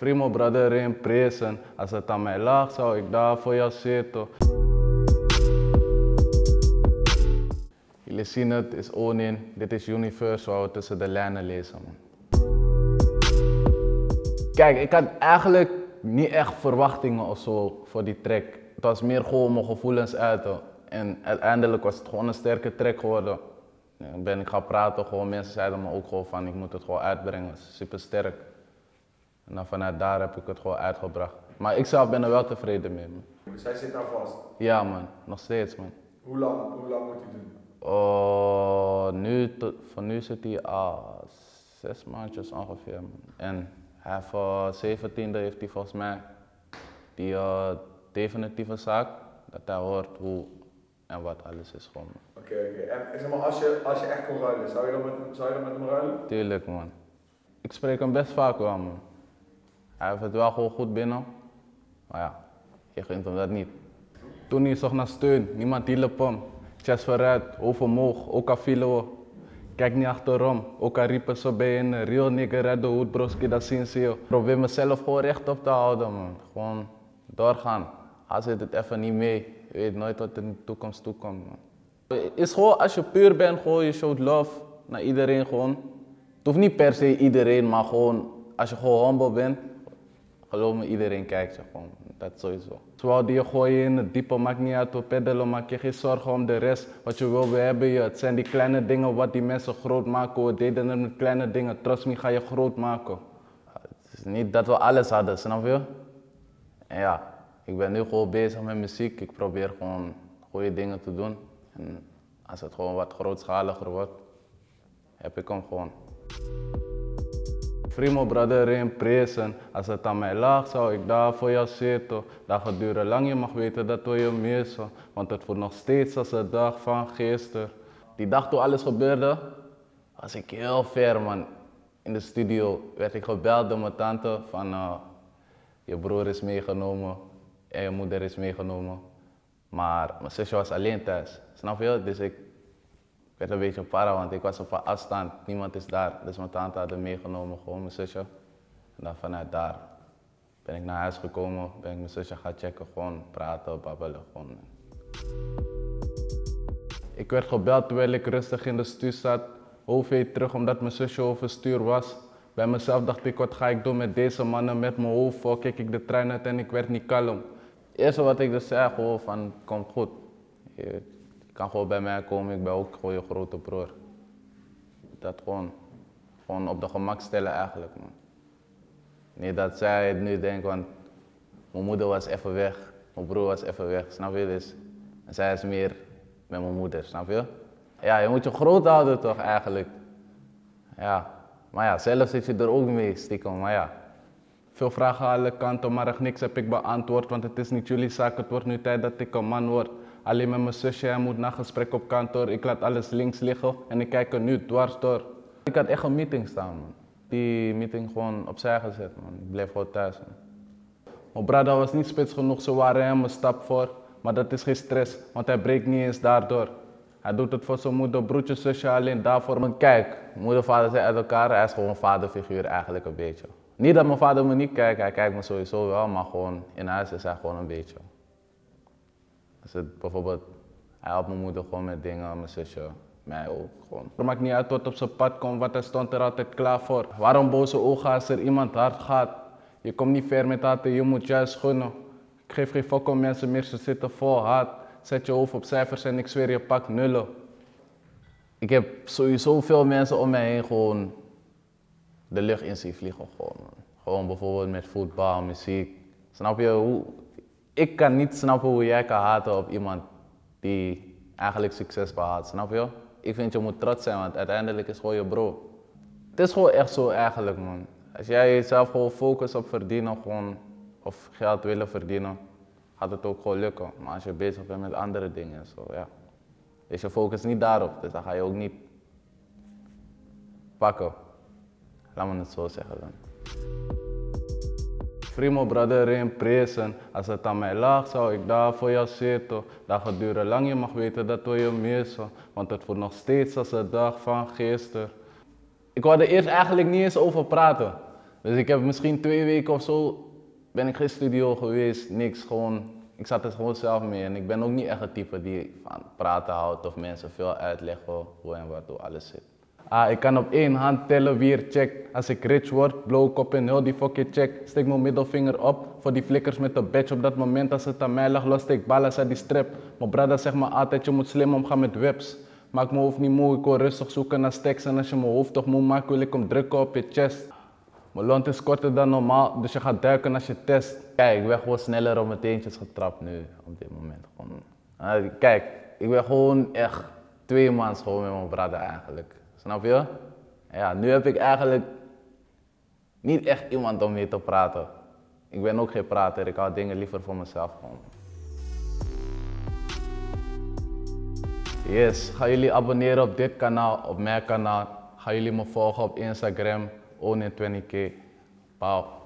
Primo brother in prison. Als het aan mij lag, zou ik daar voor jou zitten. Jullie zien het, is Onin. Dit is Universe waar we tussen de lijnen lezen. Kijk, ik had eigenlijk niet echt verwachtingen of zo voor die track. Het was meer gewoon mijn gevoelens uiten. En uiteindelijk was het gewoon een sterke track geworden. Ben ik gaan praten, gewoon mensen zeiden me ook gewoon van ik moet het gewoon uitbrengen. Super sterk. En dan vanuit daar heb ik het gewoon uitgebracht. Maar ik zelf ben er wel tevreden mee. Man. Dus hij zit nou vast. Ja man, nog steeds man. Hoe lang, hoe lang moet hij doen? Oh, nu, tot, van nu zit hij al zes maandjes ongeveer. Man. En hij heeft, uh, 17e heeft hij volgens mij die uh, definitieve zaak. Dat hij hoort hoe en wat alles is gewoon. Oké, oké. En zeg maar, als je, als je echt kon ruilen, zou je dan met zou je dan met hem ruilen? Tuurlijk man. Ik spreek hem best vaak wel man. Hij heeft het wel gewoon goed binnen. Maar ja, je gunt hem dat niet. Toen hij zocht naar steun, niemand hielp hem. Chest vooruit, hoofd omhoog, ook al vielen. Kijk niet achterom, ook al riepen ze bij een real nigger uit de hoed, dat zien ze je. Probeer mezelf gewoon recht op te houden man. Gewoon doorgaan. Als zit het even niet mee, je weet nooit wat in de toekomst toekomt man. Is gewoon, als je puur bent, gewoon je showt love naar iedereen gewoon. Het hoeft niet per se iedereen, maar gewoon, als je gewoon humble bent, geloof me, iedereen kijkt je gewoon. Dat sowieso. Zowel die je gooien in het diepe, maakt niet uit, we peddelen, maak je geen zorgen om de rest. Wat je wil, we hebben je. Het zijn die kleine dingen wat die mensen groot maken. We deden het met kleine dingen, trust me, ga je groot maken. Het is niet dat we alles hadden, snap je? En ja, ik ben nu gewoon bezig met muziek. Ik probeer gewoon goede dingen te doen. En als het gewoon wat grootschaliger wordt, heb ik hem gewoon. Primo brother in prison. Als het aan mij lag, zou ik daar voor jou zitten. Dagen duren lang, je mag weten dat we je missen. Want het voelt nog steeds als de dag van gisteren. Die dag toen alles gebeurde, was ik heel ver man. In de studio werd ik gebeld door mijn tante van eh, je broer is meegenomen en je moeder is meegenomen. Maar mijn zusje was alleen thuis, snap je? Dus ik werd een beetje para, want ik was op een afstand, niemand is daar. Dus mijn tante had hem meegenomen, gewoon mijn zusje. En dan vanuit daar ben ik naar huis gekomen, ben ik mijn zusje gaan checken, gewoon praten, babbelen, gewoon. Ik werd gebeld terwijl ik rustig in de stuur zat, hoofd terug omdat mijn zusje overstuur was. Bij mezelf dacht ik, wat ga ik doen met deze mannen met mijn hoofd vol, keek ik de trein uit en ik werd niet kalm. Het eerste wat ik dus zei, gewoon van, komt goed. Kan gewoon bij mij komen, ik ben ook gewoon je grote broer. Dat gewoon, gewoon op de gemak stellen eigenlijk, man. Niet dat zij het nu denkt, want mijn moeder was even weg, mijn broer was even weg, snap je? Dus, en zij is meer met mijn moeder, snap je? Ja, je moet je groot houden toch eigenlijk. Ja, maar ja, zelf zit je er ook mee, stiekem, maar ja. Veel vragen aan alle kanten, maar echt niks heb ik beantwoord, want het is niet jullie zaak. Het wordt nu tijd dat ik een man word. Alleen met mijn zusje, hij moet na gesprek op kantoor. Ik laat alles links liggen en ik kijk er nu dwars door. Ik had echt een meeting staan, man. Die meeting gewoon opzij gezet, man. Ik bleef gewoon thuis, man. Mijn brada was niet spits genoeg, ze waren hem een stap voor. Maar dat is geen stress, want hij breekt niet eens daardoor. Hij doet het voor zijn moeder, broertje, zusje, alleen daarvoor. Maar kijk, moeder, vader zijn uit elkaar. Hij is gewoon vaderfiguur eigenlijk een beetje. Niet dat mijn vader me niet kijkt, hij kijkt me sowieso wel, maar gewoon in huis is hij gewoon een beetje. Het bijvoorbeeld, hij helpt mijn moeder gewoon met dingen, mijn zusje, mij ook gewoon. Het maakt niet uit wat op zijn pad komt, want hij stond er altijd klaar voor. Waarom boze ogen als er iemand hard gaat? Je komt niet ver met haten, je moet juist gunnen. Ik geef geen fuck om mensen meer, ze zitten vol haat. Zet je hoofd op cijfers en ik zweer je pak nullen. Ik heb sowieso veel mensen om mij heen gewoon de lucht in zien vliegen. Gewoon, gewoon bijvoorbeeld met voetbal, muziek. Snap je hoe? Ik kan niet snappen hoe jij kan haten op iemand die eigenlijk succes behaalt. Snap je? Ik vind je moet trots zijn, want uiteindelijk is gewoon je bro. Het is gewoon echt zo eigenlijk, man. Als jij jezelf gewoon focust op verdienen, gewoon, of geld willen verdienen, gaat het ook gewoon lukken. Maar als je bezig bent met andere dingen, zo ja. Dus je focust niet daarop, dus dan ga je ook niet pakken. Laat me het zo zeggen dan. Primo brother in prison. Als het aan mij lag, zou ik daar voor jou zitten. Dagen duren lang, je mag weten dat we je missen. Want het voelt nog steeds als de dag van gisteren. Ik wou er eerst eigenlijk niet eens over praten. Dus ik heb misschien twee weken of zo, ben ik geen studio geweest, niks, gewoon, ik zat er gewoon zelf mee. En ik ben ook niet echt het type die van praten houdt of mensen veel uitleggen hoe en wat, hoe alles zit. Ah, ik kan op één hand tellen wie er checkt. Als ik rich word, blow ik op en heel die fucking check. Steek mijn middelvinger op voor die flikkers met de badge. Op dat moment als het aan mij lag, los ik ballen uit die strip. Mijn brother zegt me altijd, je moet slim omgaan met webs. Maak mijn hoofd niet moe, ik wil rustig zoeken naar stacks. En als je mijn hoofd toch moe maakt, wil ik hem drukken op je chest. Mijn lont is korter dan normaal, dus je gaat duiken als je test. Kijk, ik ben gewoon sneller op mijn teentjes getrapt nu, op dit moment. Gewoon. Ah, Kijk, ik ben gewoon echt twee maanden gewoon met mijn brother eigenlijk. Snap je? Ja, nu heb ik eigenlijk niet echt iemand om mee te praten. Ik ben ook geen prater, ik hou dingen liever voor mezelf. Yes, ga jullie abonneren op dit kanaal, op mijn kanaal. Ga jullie me volgen op Instagram, Onin20k. Pauw.